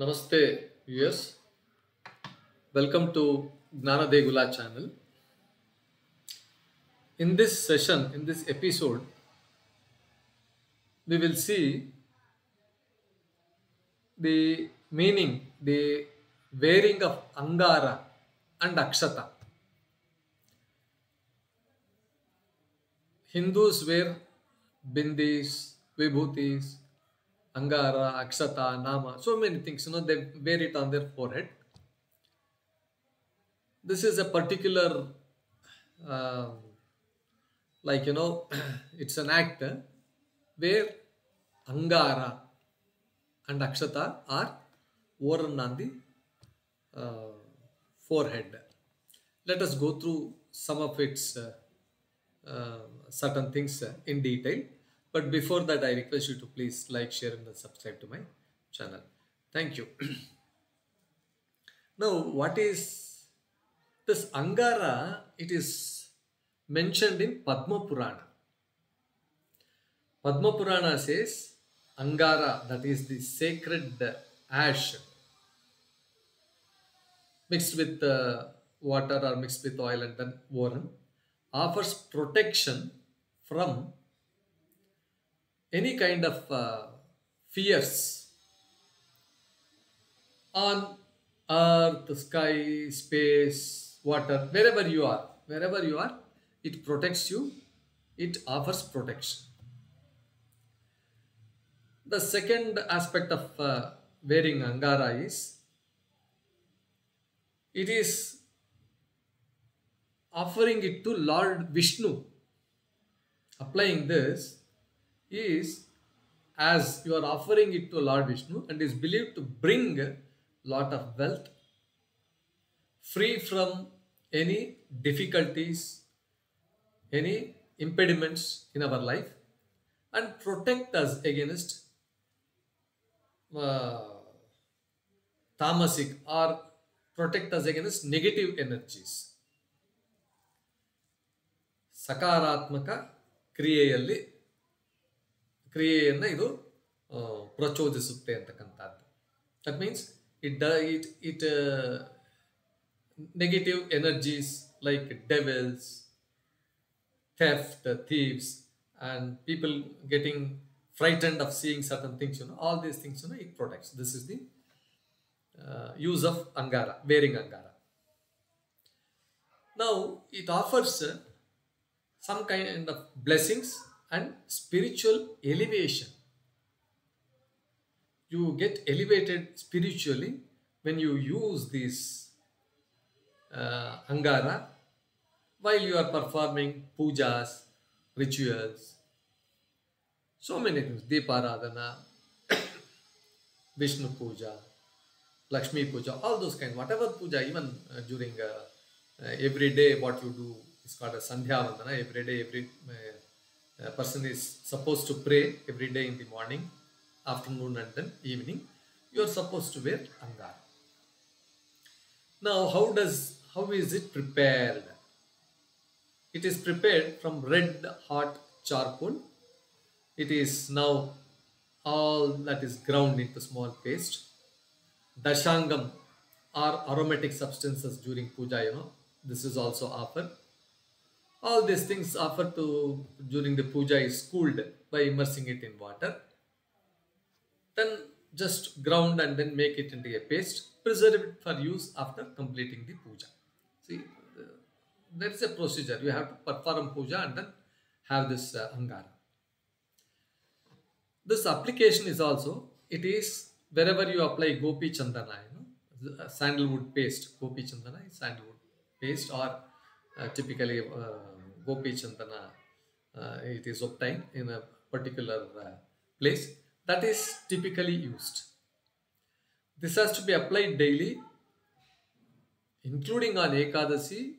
नमस्ते viewers welcome to Gyan Degula channel in this session in this episode we will see the meaning the wearing of angara and akshata Hindus wear bindis vibhutis Angara, Akshata, Nama, so many things, you know, they wear it on their forehead. This is a particular, um, like, you know, it's an act uh, where Angara and Akshata are worn on the uh, forehead. Let us go through some of its uh, uh, certain things uh, in detail. But before that, I request you to please like, share, and subscribe to my channel. Thank you. now, what is this Angara? It is mentioned in Padma Purana. Padma Purana says Angara, that is the sacred ash mixed with uh, water or mixed with oil and then worn, offers protection from any kind of uh, fears on earth, sky, space, water, wherever you are, wherever you are, it protects you, it offers protection. The second aspect of uh, wearing Angara is it is offering it to Lord Vishnu. Applying this is as you are offering it to Lord Vishnu and is believed to bring lot of wealth, free from any difficulties, any impediments in our life, and protect us against uh, tamasic or protect us against negative energies. ಸಕಾರಾತ್ಮಕ ಕ್ರಿಯೆಯಲ್ಲಿ ಕ್ರಿಯೆಯನ್ನು ಇದು ಆ, ಪ್ರಚೋದಿಸುತ್ತೆ ಅಂತಕ್ಕಂಥದ್ದು that means it the it it negative energies like devils theft, uh, thieves, and people getting frightened of seeing certain things, you know, all these things, you know, it protects. This is the uh, use of Angara, wearing Angara. Now, it offers uh, some kind of blessings and spiritual elevation. You get elevated spiritually when you use this uh, Angara while you are performing pujas, rituals, so many things, Deeparadhana, Vishnu puja, Lakshmi puja, all those kind, whatever puja, even uh, during uh, uh, every day what you do is called a Sandhya Vandana. Every day, every uh, person is supposed to pray every day in the morning, afternoon, and then evening. You are supposed to wear Angara. Now, how does how is it prepared? It is prepared from red hot charcoal. It is now all that is ground into small paste. Dashangam are aromatic substances during puja, you know. This is also offered. All these things offered to during the puja is cooled by immersing it in water. Then just ground and then make it into a paste. Preserve it for use after completing the puja. See, the- there is a procedure. You have to perform puja and then have this uh, angara. This application is also, it is wherever you apply gopi chandana, you know, uh, sandalwood paste. Gopi chandana sandalwood paste or uh, typically uh, gopi chandana, uh, it is obtained in a particular uh, place. That is typically used. This has to be applied daily, including on Ekadasi,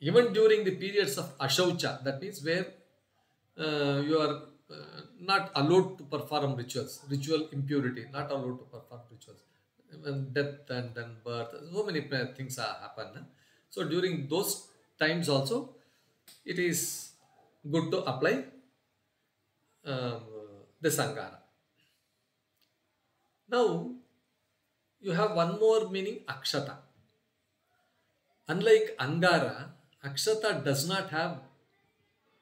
even during the periods of ashaucha, that means where uh, you are uh, not allowed to perform rituals, ritual impurity, not allowed to perform rituals, death and then birth, so many uh, things happen. So during those times also, it is good to apply um, the sangara. Now, you have one more meaning Akshata. Unlike Angara, Akshata does not have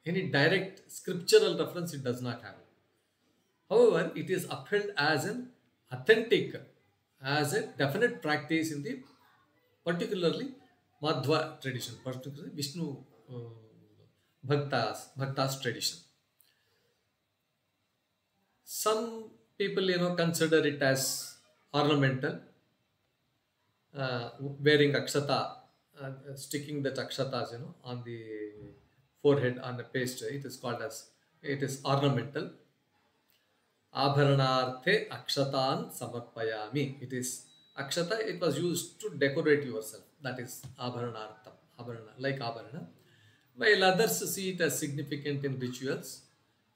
any direct scriptural reference, it does not have. However, it is upheld as an authentic, as a definite practice in the particularly Madhva tradition, particularly Vishnu uh, Bhaktas, Bhaktas tradition. Some people, you know, consider it as ornamental, uh, wearing akshata, uh, sticking that akshatas, you know, on the forehead on the paste. It is called as it is ornamental. Abharanarthe akshatan samarpayami. It is akshata. It was used to decorate yourself. That is abharanartham. Abharana, like abharana. While others see it as significant in rituals,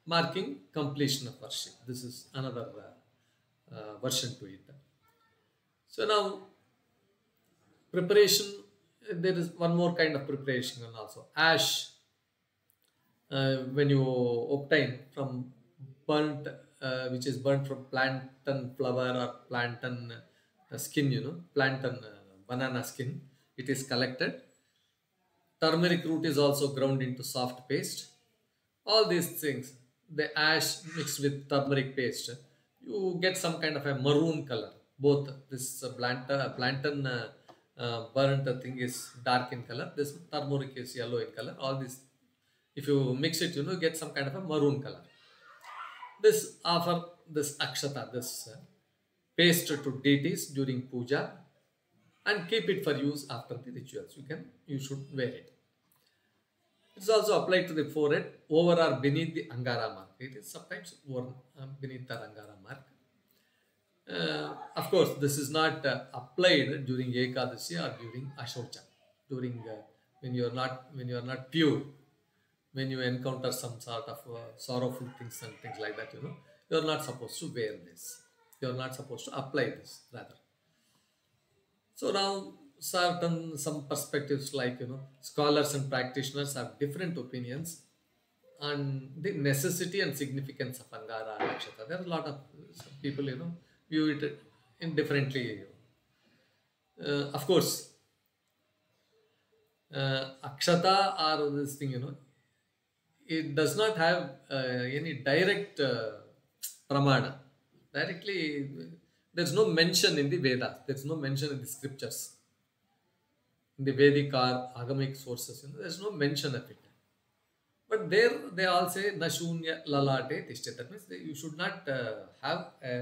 marking completion of worship. This is another uh, uh, version to it. So now, preparation. There is one more kind of preparation also. Ash uh, when you obtain from burnt, uh, which is burnt from plantain flower or plantain uh, skin, you know, plantain uh, banana skin, it is collected. Turmeric root is also ground into soft paste. All these things, the ash mixed with turmeric paste, you get some kind of a maroon color. Both this uh, plantain, plantain uh, uh, burnt thing is dark in color. This turmeric is yellow in color. All these if you mix it, you know, get some kind of a maroon color. This offer this akshata, this uh, paste to deities during puja and keep it for use after the rituals. You can, you should wear it. It's also applied to the forehead over or beneath the angara mark. It is sometimes worn uh, beneath the angara mark. Uh, of course, this is not uh, applied during Ekadashi or during Ashaucha, during uh, when you are not when you are not pure when you encounter some sort of uh, sorrowful things and things like that, you know, you are not supposed to wear this. You are not supposed to apply this, rather. So now, certain some perspectives like you know, scholars and practitioners have different opinions on the necessity and significance of Angara and Akshata. There are a lot of people, you know, view it indifferently. Uh, of course, uh, Akshata or this thing, you know, it does not have uh, any direct uh, pramana. Directly, there's no mention in the Vedas. There's no mention in the scriptures. In the Vedic or Agamic sources, you know, there's no mention of it. But there they all say Nashunya lalate tishte. That means they, you should not uh, have a,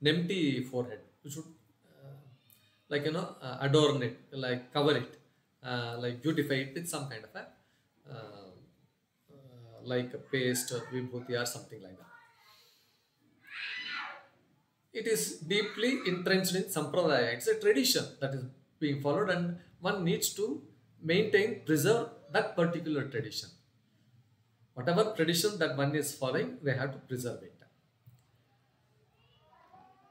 an empty forehead. You should, uh, like you know, uh, adorn it, like cover it, uh, like beautify it with some kind of a uh, like a paste or vibhuti or something like that. It is deeply entrenched in sampradaya. It's a tradition that is being followed, and one needs to maintain, preserve that particular tradition. Whatever tradition that one is following, they have to preserve it.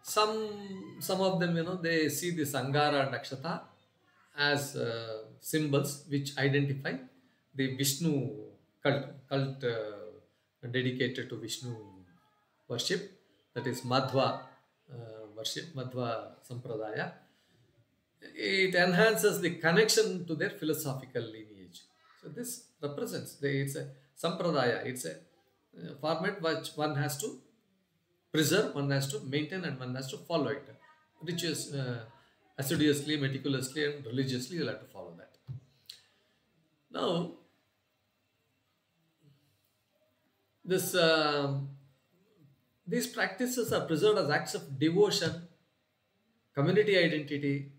Some some of them, you know, they see the Angara and Akshata as uh, symbols which identify the Vishnu cult, cult uh, dedicated to Vishnu worship, that is Madhva worship, Madhva Sampradaya. It enhances the connection to their philosophical lineage. So this represents, the, it's a Sampradaya, it's a uh, format which one has to preserve, one has to maintain and one has to follow it. Which is uh, assiduously, meticulously and religiously you'll have to follow that. Now, this uh, these practices are preserved as acts of devotion, community identity,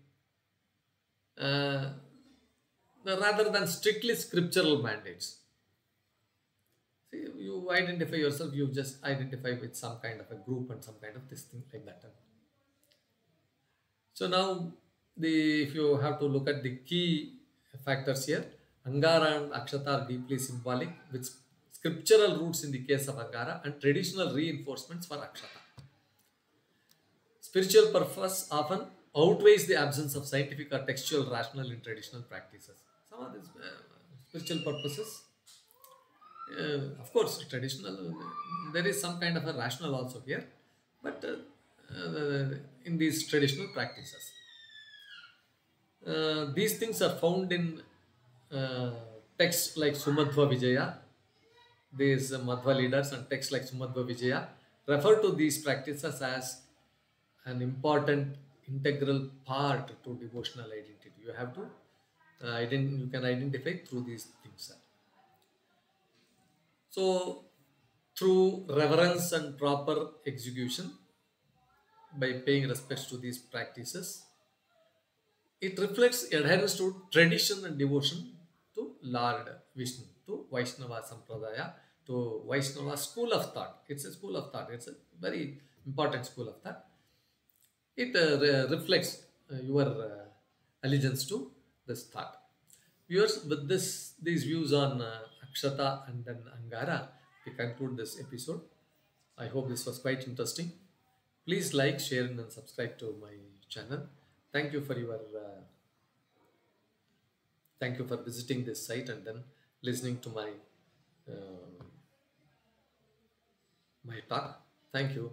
uh, rather than strictly scriptural mandates. See, you identify yourself, you just identify with some kind of a group and some kind of this thing like that. So now, the if you have to look at the key factors here, Angara and Akshata are deeply symbolic, which scriptural roots in the case of Angara and traditional reinforcements for Akshata. Spiritual purpose often outweighs the absence of scientific or textual rational in traditional practices. Some of these uh, spiritual purposes, uh, of course, traditional, uh, there is some kind of a rational also here, but uh, uh, in these traditional practices. Uh, these things are found in texts like Sumadhva Vijaya. These Madhva leaders and texts like Sumadhva Vijaya refer to these practices as an important integral part to devotional identity. You have to uh, you can identify through these things. So, through reverence and proper execution, by paying respects to these practices, it reflects adherence to tradition and devotion Lord Vishnu, to Vaishnava Sampradaya, to Vaishnava school of thought. It's a school of thought, it's a very important school of thought. It uh, re- reflects uh, your uh, allegiance to this thought. Viewers, with this these views on uh, Akshata and then Angara, we conclude this episode. I hope this was quite interesting. Please like, share, and subscribe to my channel. Thank you for your uh, thank you for visiting this site and then listening to my uh, my talk. Thank you.